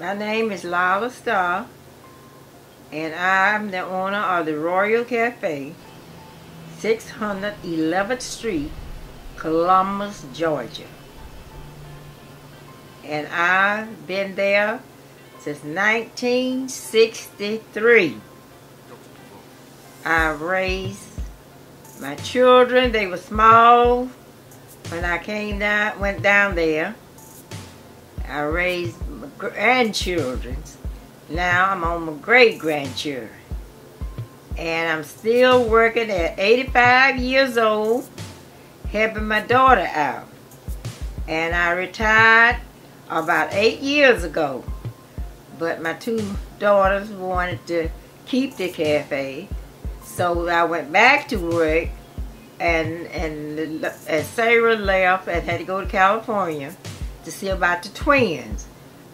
My name is Lala Starr, and I'm the owner of the Royal Cafe, 611th Street, Columbus, Georgia. And I've been there since 1963. I've raised my children. They were small when I came down, went down there. I raised grandchildren. Now I'm on my great grandchildren. And I'm still working at 85 years old, helping my daughter out. And I retired about eight years ago. But my two daughters wanted to keep the cafe. So I went back to work and and, and Sarah left and had to go to California to see about the twins.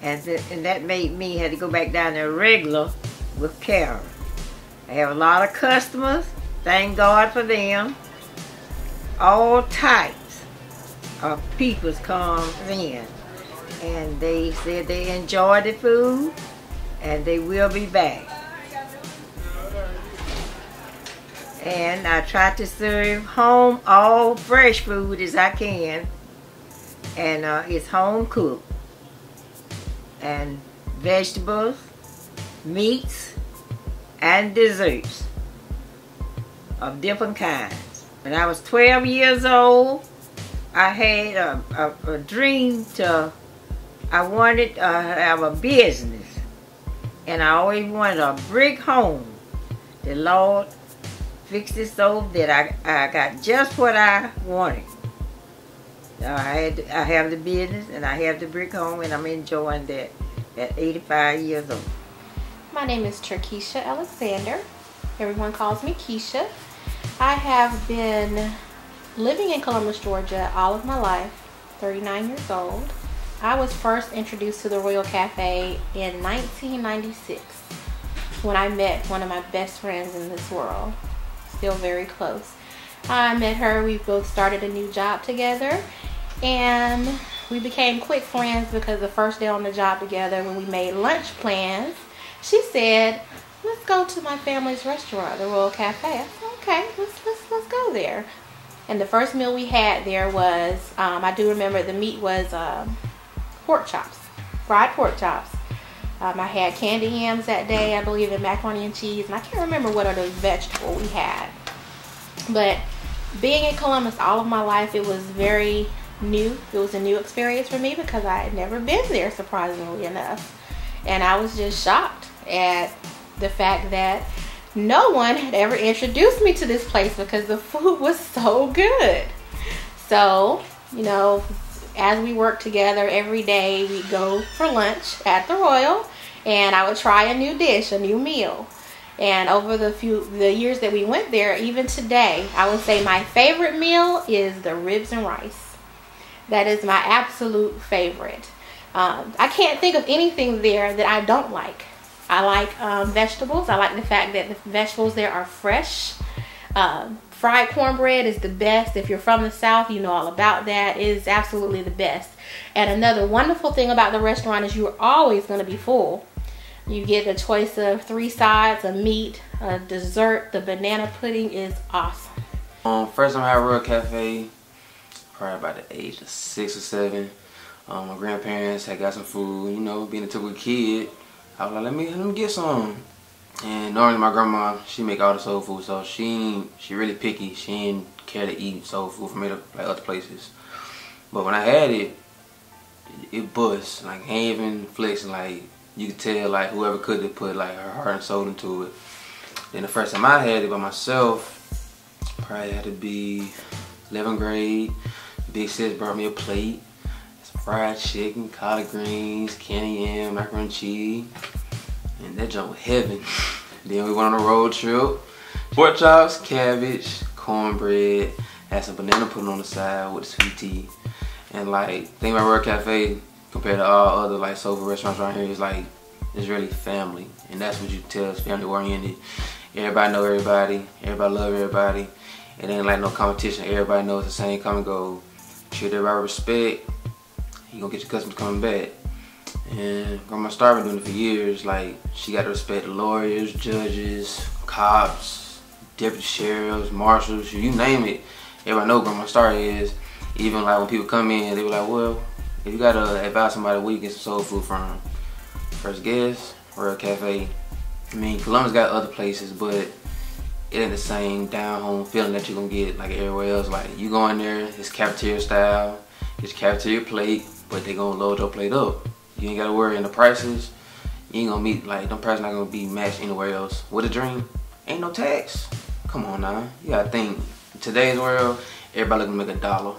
And, th and that made me had to go back down there regular with Kara. I have a lot of customers. Thank God for them. All types of peoples come in. And they said they enjoy the food and they will be back. And I try to serve home all fresh food as I can. And uh, it's home cooked. And vegetables, meats, and desserts of different kinds. When I was 12 years old, I had a, a, a dream to, I wanted to have a business. And I always wanted a brick home. The Lord fixed it so that I, I got just what I wanted. I had I have the business and I have the brick home and I'm enjoying that at 85 years old. My name is Terkeisha Alexander. Everyone calls me Keisha. I have been living in Columbus, Georgia all of my life, 39 years old. I was first introduced to the Royal Cafe in 1996 when I met one of my best friends in this world. Still very close. I met her, we both started a new job together and we became quick friends because the first day on the job together when we made lunch plans, she said, let's go to my family's restaurant, the Royal Cafe. I said, okay, let's, let's, let's go there. And the first meal we had there was, um, I do remember the meat was um, pork chops, fried pork chops. Um, I had candy yams that day, I believe, and macaroni and cheese. And I can't remember what other vegetable we had. But being in Columbus all of my life, it was very new. It was a new experience for me because I had never been there, surprisingly enough. And I was just shocked at the fact that no one had ever introduced me to this place because the food was so good. So, you know, as we work together every day, we go for lunch at the Royal and I would try a new dish, a new meal. And over the few the years that we went there, even today, I would say my favorite meal is the ribs and rice. That is my absolute favorite. Um, I can't think of anything there that I don't like. I like um, vegetables. I like the fact that the vegetables there are fresh. Um, fried cornbread is the best. If you're from the South, you know all about that. It is absolutely the best. And another wonderful thing about the restaurant is you're always going to be full. You get a choice of three sides, a meat, a dessert. The banana pudding is awesome. Um, I had Royal Cafe, probably about the age of six or seven. Um, my grandparents had got some food, you know, being a typical kid. I was like, let me let me get some. And normally my grandma, she make all the soul food, so she she really picky. She didn't care to eat soul food from like other places. But when I had it, it bust. Like ain't even flexing. Like you could tell, like whoever could have put like her heart and soul into it. Then the first time I had it by myself, probably had to be 11th grade. Big sis brought me a plate fried chicken, collard greens, candy yam, macaroni and cheese. And that junk was heaven. then we went on a road trip. Pork chops, cabbage, cornbread, had some banana pudding on the side with sweet tea. And like, think about Royal Cafe compared to all other like food restaurants around here is like, it's really family. And that's what you tell us, family oriented. Everybody know everybody, everybody love everybody. It ain't like no competition, everybody knows the same common goal. Treat everybody respect, you gonna get your customers coming back. And Grandma Star been doing it for years. Like she got to respect the lawyers, judges, cops, deputy sheriffs, marshals, you name it. Everybody know Grandma Star is. Even like when people come in, they were like, well, if you gotta advise somebody where you get some soul food from, first guess, Royal Cafe. I mean, Columbus got other places, but it ain't the same down home feeling that you're gonna get like everywhere else. Like you go in there, it's cafeteria style, it's cafeteria plate, but they gonna load your plate up. You ain't gotta worry in the prices. You ain't gonna meet like them prices not gonna be matched anywhere else. With a drink, ain't no tax. Come on now, you gotta think. In today's world, everybody looking to make a dollar.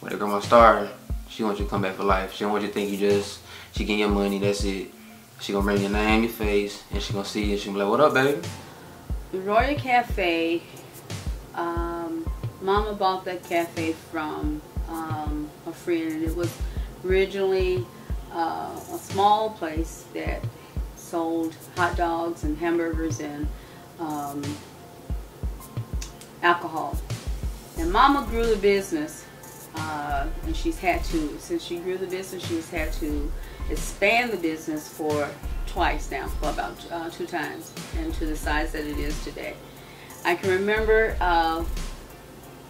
With a grandma star, she wants you to come back for life. She don't want you to think you just she getting your money, that's it. She gonna bring your name, your face, and she gonna see you and she gonna be like, what up, baby? Royal Cafe, um, Mama bought that cafe from um, a friend and it was originally uh, a small place that sold hot dogs and hamburgers and um, alcohol. And Mama grew the business uh, and she's had to, since she grew the business, she's had to expand the business for twice now, for about uh, two times, and to the size that it is today. I can remember uh,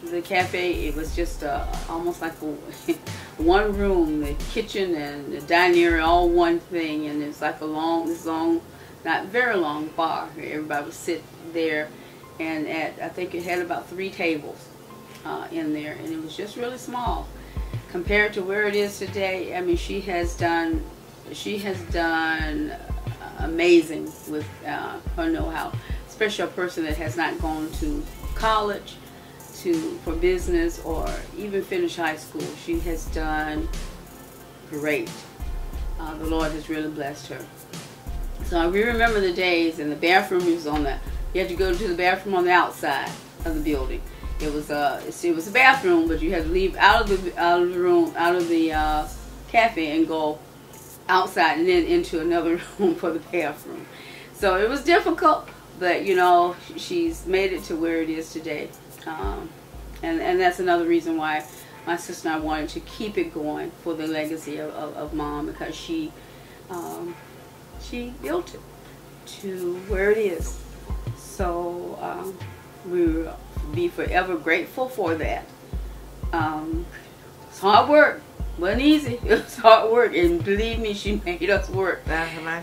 the cafe, it was just uh, almost like a, one room, the kitchen and the dining area, all one thing, and it's like a long, this long, not very long bar. Everybody would sit there, and at I think it had about three tables uh, in there, and it was just really small compared to where it is today. I mean, she has done, she has done amazing with uh, her know-how, especially a person that has not gone to college to for business or even finish high school. She has done great. Uh, the Lord has really blessed her. So we remember the days, and the bathroom was on the. You had to go to the bathroom on the outside of the building. It was a it was a bathroom, but you had to leave out of the out of the room out of the uh, cafe and go outside and then into another room for the bathroom. So it was difficult, but you know she's made it to where it is today, um, and and that's another reason why my sister and I wanted to keep it going for the legacy of, of, of mom because she um, she built it to where it is. So um, we will be forever grateful for that. Um, it's hard work. Wasn't easy. It was hard work, and believe me, she made us work.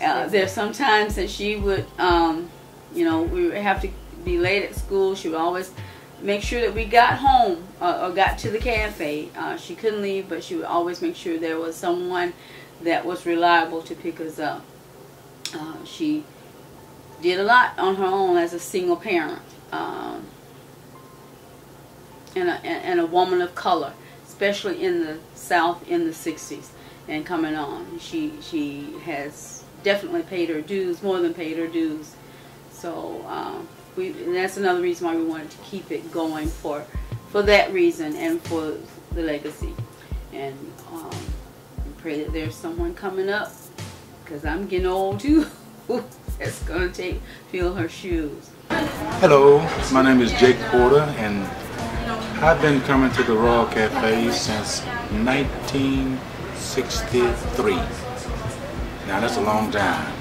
Uh, there's sometimes that she would, um, you know, we would have to be late at school. She would always make sure that we got home uh, or got to the cafe. Uh, she couldn't leave, but she would always make sure there was someone that was reliable to pick us up. Uh, she did a lot on her own as a single parent um, and, a, and a woman of color, especially in the South in the 60s and coming on. She, she has definitely paid her dues, more than paid her dues. So um, we, that's another reason why we wanted to keep it going for, for that reason and for the legacy. And um, pray that there's someone coming up because I'm getting old too. that's going to take fill her shoes. Hello, my name is Jake Porter and I've been coming to the Royal Cafe since 1963. Now that's a long time.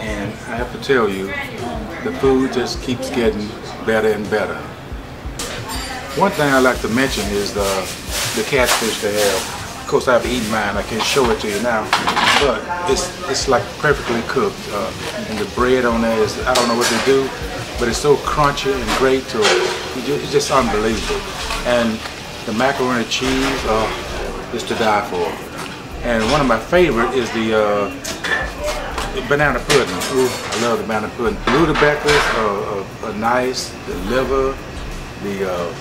And I have to tell you, the food just keeps getting better and better. One thing I like to mention is the, the catfish they have. Of course, I've eaten mine. I can show it to you now, but it's it's like perfectly cooked. Uh, and the bread on there is I don't know what they do, but it's so crunchy and great to it's just unbelievable. And the macaroni cheese uh, is to die for. And one of my favorite is the uh, banana pudding. Ooh, I love the banana pudding. Rutabagas are, are, are nice. The liver, the, uh,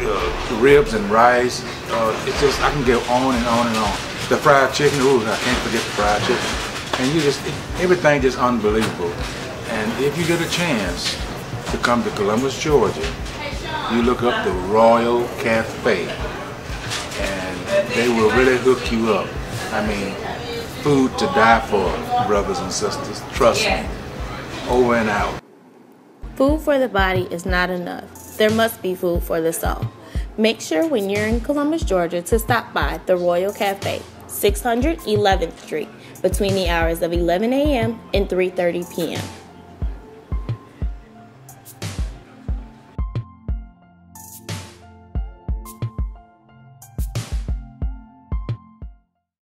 uh, ribs and rice. Uh, it's just I can go on and on and on. The fried chicken. Ooh, I can't forget the fried chicken. And you just it, everything just unbelievable. And if you get a chance to come to Columbus, Georgia, you look up the Royal Cafe and they will really hook you up. I mean, food to die for, brothers and sisters. Trust me. Over and out. Food for the body is not enough. There must be food for the soul. Make sure when you're in Columbus, Georgia to stop by the Royal Cafe, 611th Street between the hours of 11 a.m. and 3:30 p.m.